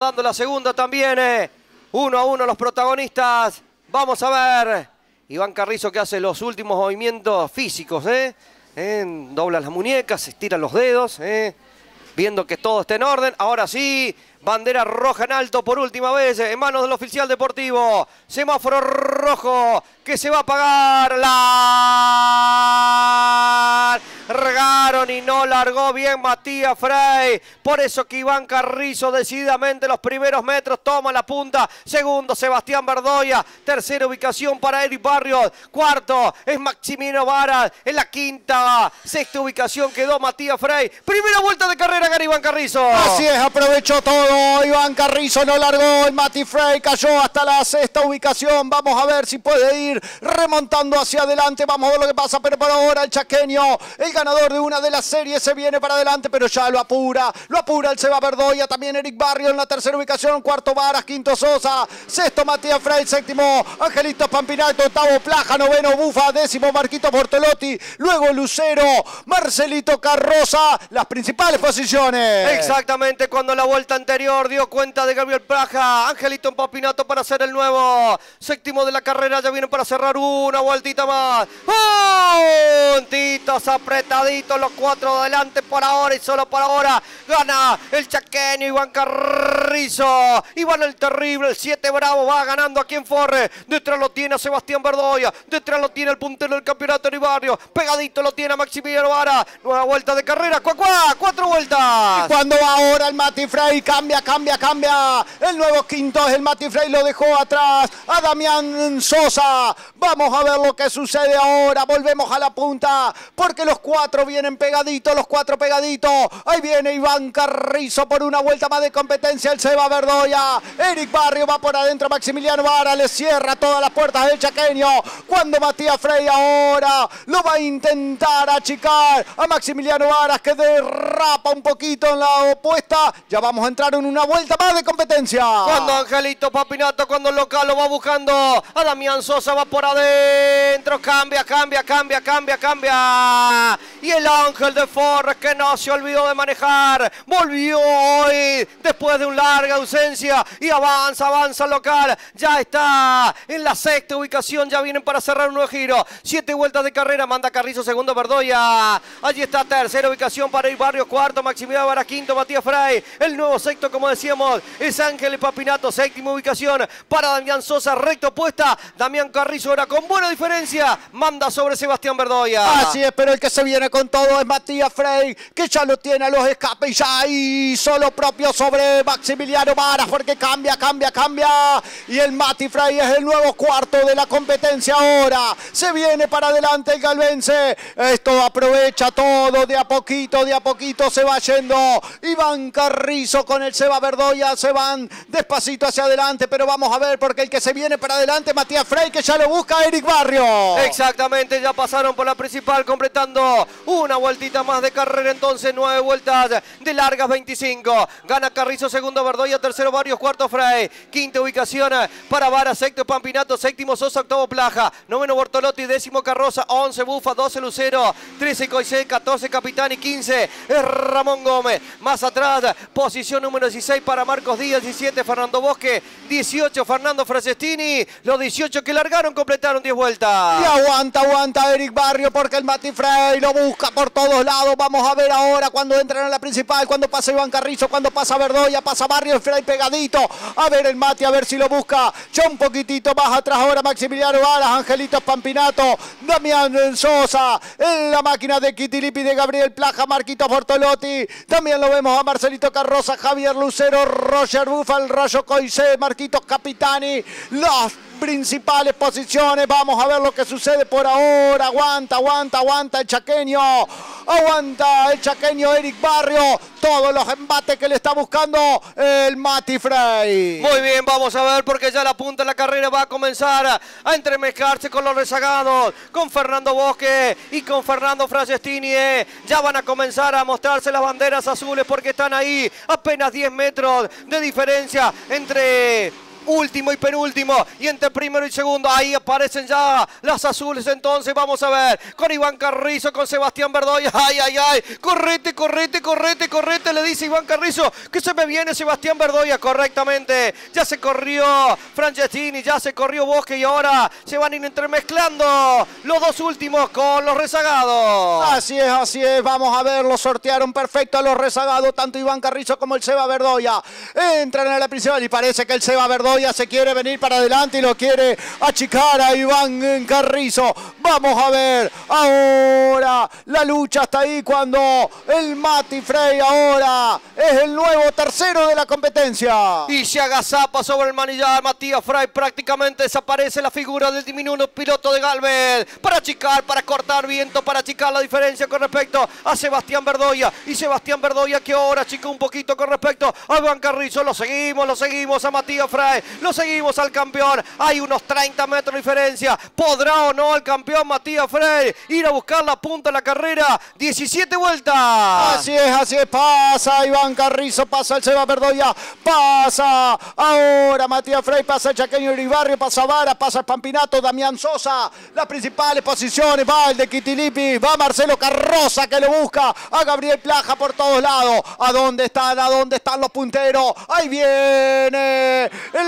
dando la segunda también. eh. Uno a uno los protagonistas. Vamos a ver. Iván Carrizo que hace los últimos movimientos físicos. ¿eh? Dobla las muñecas, estira los dedos. ¿eh? Viendo que todo está en orden. Ahora sí. Bandera roja en alto por última vez en manos del oficial deportivo. Semáforo rojo que se va a apagar. Largaron y no largó bien Matías Frey. Por eso que Iván Carrizo decididamente los primeros metros toma la punta. Segundo Sebastián Verdoya. Tercera ubicación para Eric Barrios. Cuarto es Maximino Varas. En la quinta, sexta ubicación quedó Matías Frey. Primera vuelta de carrera gana Iván Carrizo. Así es, aprovechó todo. Iván Carrizo no largó. El Mati Frey cayó hasta la sexta ubicación. Vamos a ver si puede ir remontando hacia adelante. Vamos a ver lo que pasa. Pero por ahora el chaqueño, el ganador de una de las series, se viene para adelante. Pero ya lo apura. Lo apura el Seba Verdoya. También Eric Barrio en la tercera ubicación. Cuarto Varas. Quinto Sosa. Sexto Matías Frey. Séptimo Angelito Pampinato. Octavo Plaja. Noveno Bufa. Décimo Marquito Bortolotti. Luego Lucero. Marcelito Carroza. Las principales posiciones. Exactamente, cuando la vuelta anterior dio cuenta de Gabriel Praja, Angelito Papinato para hacer el nuevo séptimo de la carrera, ya vienen para cerrar una vueltita más. Puntitos apretaditos, los cuatro adelante por ahora y solo por ahora. Gana el chaqueño Iván Carrizo. Iván el terrible, el 7 bravo va ganando aquí en Forre. Detrás lo tiene Sebastián Verdoya, detrás lo tiene el puntero del campeonato de Barrio. Pegadito lo tiene Maximiliano Vara. Nueva vuelta de carrera, cuá, cuá, cuatro vueltas. Cuando va ahora el Mati Frey, cambia, cambia, cambia. El nuevo quinto es el Mati Frey, lo dejó atrás a Damián Sosa. Vamos a ver lo que sucede ahora. Volvemos a la punta, porque los cuatro vienen pegaditos, los cuatro pegaditos. Ahí viene Iván Carrizo por una vuelta más de competencia. Seba Verdoya. Eric Barrio va por adentro. Maximiliano Vara le cierra todas las puertas del chaqueño. Cuando Matías Frey ahora lo va a intentar achicar a Maximiliano Varas que derrapa un poquito en la opuesta. Ya vamos a entrar en una vuelta más de competencia. Cuando Angelito Papinato, cuando el local lo va buscando, a Damián Sosa va por adentro, cambia, cambia, cambia, cambia, cambia. Y el Ángel de Forres que no se olvidó de manejar, volvió hoy después de una larga ausencia y avanza, avanza el local. Ya está en la sexta ubicación, ya vienen para cerrar un nuevo giro. Siete vueltas de carrera, manda Carrizo, segundo Verdoya. Allí está tercera ubicación para ir Barrio, cuarto Maximiliano Vara, quinto Matías Fray. El nuevo sexto, como decíamos, es Ángel Papinato, séptima ubicación para Damián Sosa, recto puesta. Damián Carrizo ahora con buena diferencia, manda sobre Sebastián Verdoya. Así es, pero el que se viene con todo es Matías Frey, que ya lo tiene a los escapes y ya hizo lo propio sobre Maximiliano Varas, porque cambia, cambia, cambia. Y el Mati Frey es el nuevo cuarto de la competencia ahora. Se viene para adelante el galvense. Esto aprovecha todo de a poquito, de a poquito se va yendo. Iván Carrizo con el Seba Verdoya se van despacito hacia adelante, pero vamos a ver porque el que se viene para adelante Matías Frey, que ya lo busca Eric Barrio. Exactamente, ya pasaron por la principal completando una vueltita más de carrera, entonces nueve vueltas de largas 25. Gana Carrizo, segundo Verdoya, tercero Barrios, cuarto Frey, quinta ubicación para Vara, sexto Pampinato, séptimo Sosa, octavo Plaja, noveno Bortolotti, décimo Carroza, once Bufa, doce Lucero, trece Coisé, catorce Capitán y quince Ramón Gómez. Más atrás, posición número 16 para Marcos Díaz, 17 Fernando Bosque, 18 Fernando Francestini, los 18 que largaron completaron 10 vueltas. Y aguanta, aguanta Eric Barrio porque el Mati Frey lo busca por todos lados. Vamos a ver ahora cuando entran a la principal, cuando pasa Iván Carrizo, cuando pasa Verdoya, pasa Barrio Frey pegadito. A ver el Mati, a ver si lo busca. Ya un poquitito más atrás ahora Maximiliano Varas, Angelito Pampinato, Damián Sosa, en la máquina de Kitilipi de Gabriel Plaja, Marquitos Bortolotti. También lo vemos a Marcelito Carroza, Javier Lucero, Roger Bufa, el Rayo Coisé, Marquitos Capitani. Los principales posiciones. Vamos a ver lo que sucede por ahora. Aguanta, aguanta, aguanta el chaqueño. Aguanta el chaqueño Eric Barrio. Todos los embates que le está buscando el Mati Frey. Muy bien, vamos a ver porque ya la punta de la carrera va a comenzar a entremezclarse con los rezagados, con Fernando Bosque y con Fernando Francestini. eh. Ya van a comenzar a mostrarse las banderas azules porque están ahí apenas 10 metros de diferencia entre último y penúltimo. Y entre primero y segundo, ahí aparecen ya las azules. Entonces vamos a ver con Iván Carrizo, con Sebastián Verdoya. Ay, ay, ay. Correte, correte, correte, correte. Le dice Iván Carrizo que se me viene Sebastián Verdoya correctamente. Ya se corrió Franceschini, ya se corrió Bosque y ahora se van entremezclando los dos últimos con los rezagados. Así es, así es. Vamos a verlo. Sortearon perfecto a los rezagados, tanto Iván Carrizo como el Seba Verdoya. Entran en la principal y parece que el Seba Verdoya se quiere venir para adelante y lo quiere achicar a Iván Carrizo. Vamos a ver ahora la lucha está ahí cuando el Mati Frey ahora es el nuevo tercero de la competencia. Y se agazapa sobre el manillar Matías Frey. Prácticamente desaparece la figura del diminuto piloto de Galvez. Para achicar, para cortar viento, para achicar la diferencia con respecto a Sebastián Verdoya. Y Sebastián Verdoya que ahora chica un poquito con respecto a Iván Carrizo. Lo seguimos, lo seguimos a Matías Frey. Lo seguimos al campeón. Hay unos 30 metros de diferencia. ¿Podrá o no el campeón Matías Frey ir a buscar la punta de la carrera? 17 vueltas. Así es, así es. Pasa Iván Carrizo, pasa el Seba Verdoya, pasa ahora Matías Frey, pasa el Chaqueño Iribarrio, pasa Vara, pasa el Pampinato, Damián Sosa. Las principales posiciones, va el de Kitilipi, va Marcelo Carroza que lo busca a Gabriel Plaja por todos lados. ¿A dónde están? ¿A dónde están los punteros? Ahí viene el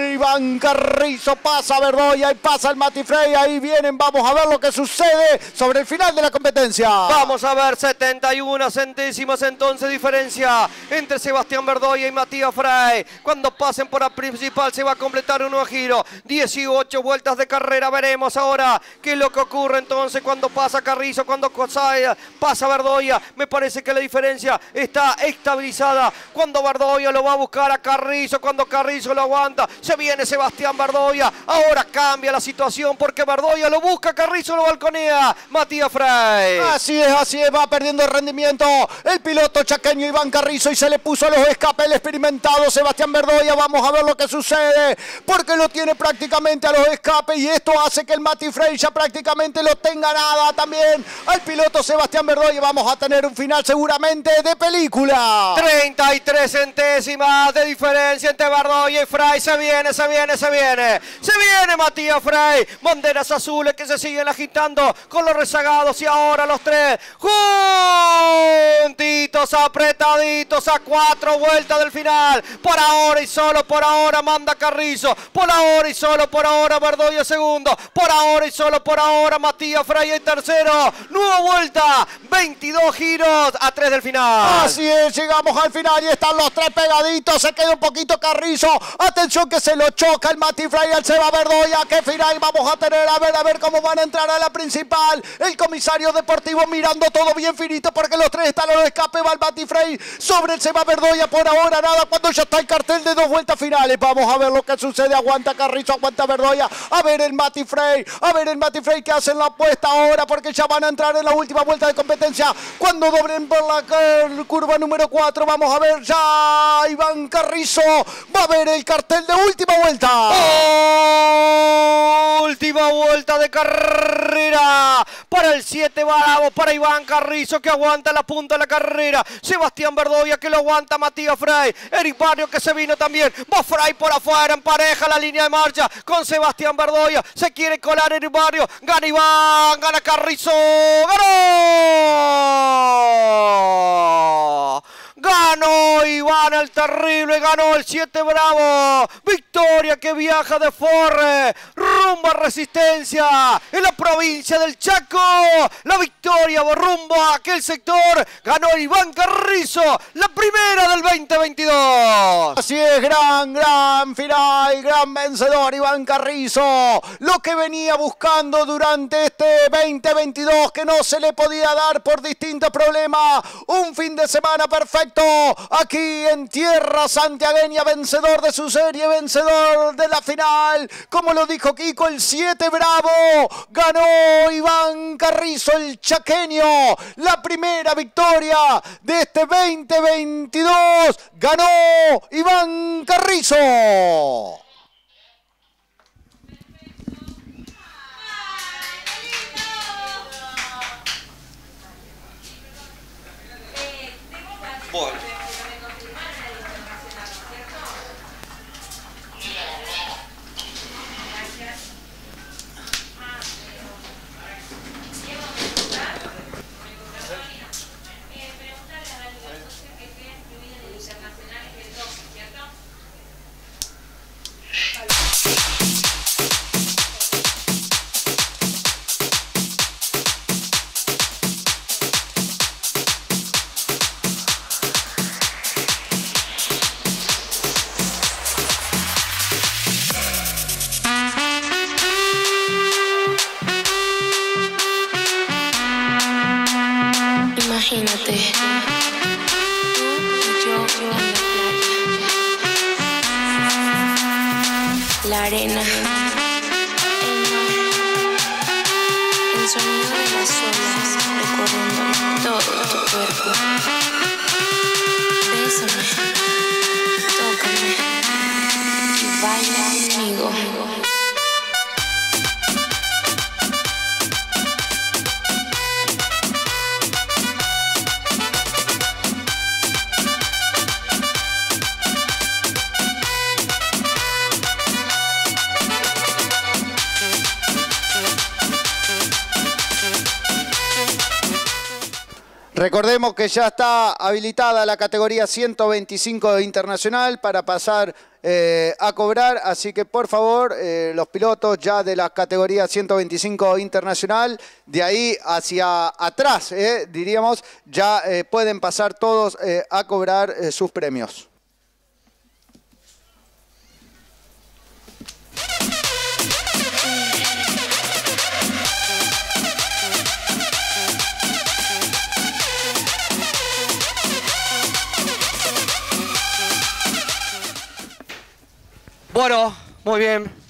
Iván Carrizo, pasa Verdoya y pasa el Mati Frey. Ahí vienen, vamos a ver lo que sucede sobre el final de la competencia. Vamos a ver, 71 centésimas entonces diferencia entre Sebastián Verdoya y Matías Frey. Cuando pasen por la principal se va a completar un nuevo giro. 18 vueltas de carrera, veremos ahora qué es lo que ocurre entonces cuando pasa Carrizo, cuando pasa Verdoya. Me parece que la diferencia está estabilizada. Cuando Verdoya lo va a buscar a Carrizo, cuando Carrizo lo aguanta, se viene Sebastián Verdoya. Ahora cambia la situación porque Verdoya lo busca, Carrizo lo balconea. Matías Frey. Así es, así es, va perdiendo el rendimiento el piloto chaqueño Iván Carrizo y se le puso a los escapes el experimentado Sebastián Verdoya. Vamos a ver lo que sucede porque lo tiene prácticamente a los escapes y esto hace que el Mati Frey ya prácticamente lo tenga nada también al piloto Sebastián Verdoya. Vamos a tener un final seguramente de película. 33 centésimas de diferencia entre Verdoya y Frey. Se viene, se viene, se viene. Se viene Matías Frey. Banderas azules que se siguen agitando con los rezagados y ahora los tres juntitos, apretaditos a cuatro vueltas del final. Por ahora y solo por ahora manda Carrizo. Por ahora y solo por ahora Verdoya segundo. Por ahora y solo por ahora Matías Frey en tercero. Nueva vuelta, 22 giros a 3 del final. Así es, llegamos al final y están los tres pegaditos. Se queda un poquito Carrizo. Atención que se lo choca el Mati Frey al Seba Verdoya. ¿Qué final vamos a tener? A ver, a ver cómo van a entrar a la principal. El comisario deportivo mirando todo bien finito porque los tres están a los escape. Va el Mati Frey sobre el Seba Verdoya. Por ahora nada cuando ya está el cartel de dos vueltas finales. Vamos a ver lo que sucede. Aguanta Carrizo, aguanta Verdoya. A ver el Mati Frey. A ver el Mati Frey que hacen la apuesta ahora porque ya van a entrar en la última vuelta de competencia. Cuando doblen por la curva número 4, vamos a ver ya Iván Carrizo. Va a ver el cartel de última vuelta. Última vuelta de carrera para el 7 Bravo, para Iván Carrizo que aguanta la punta de la carrera. Sebastián Verdoya que lo aguanta Matías Frey. Eric Barrio que se vino también. Va Frey por afuera, empareja la línea de marcha con Sebastián Verdoya. Se quiere colar Eric Barrio. Gana Iván, gana Carrizo. ¡Ganó! Ganó Iván el Terrible, ganó el 7 Bravo. Victoria que viaja de Forre, rumbo a Resistencia, en la provincia del Chaco. La victoria rumbo a aquel sector. Ganó Iván Carrizo, la primera del 2022. Así es, gran, gran final, gran vencedor Iván Carrizo. Lo que venía buscando durante este 2022 que no se le podía dar por distintos problemas. Un fin de semana perfecto aquí en tierra santiagueña, vencedor de su serie, vencedor de la final. Como lo dijo Kiko, el 7 Bravo ganó Iván Carrizo, el chaqueño. La primera victoria de este 2022 ganó Iván Carrizo. Bueno. Recordemos que ya está habilitada la categoría 125 internacional para pasar eh, a cobrar, así que por favor, eh, los pilotos ya de la categoría 125 internacional, de ahí hacia atrás, eh, diríamos, ya pueden pasar todos a cobrar sus premios. Bueno, muy bien.